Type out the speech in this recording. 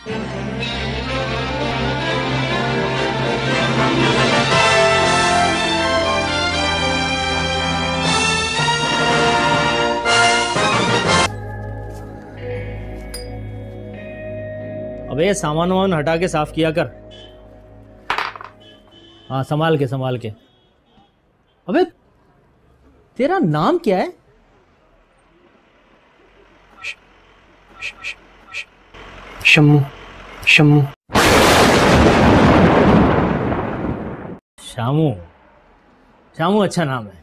अबे सामान वामान हटा के साफ़ किया कर। हाँ संभाल के संभाल के। अबे, तेरा नाम क्या है? शम्मू शम्मू। शामू शामू अच्छा नाम है।